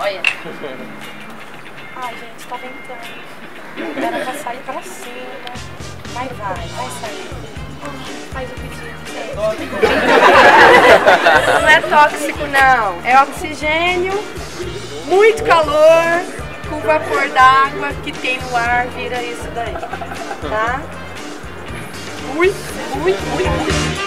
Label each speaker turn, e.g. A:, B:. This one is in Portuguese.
A: Olha.
B: Ai, gente, tá ventando. Era pra sair pra cima. Vai, vai, vai sair. Faz o pedido. Não é tóxico, não. É oxigênio, muito calor, com vapor d'água que tem no ar, vira isso daí. Tá? Muito, muito, muito, muito.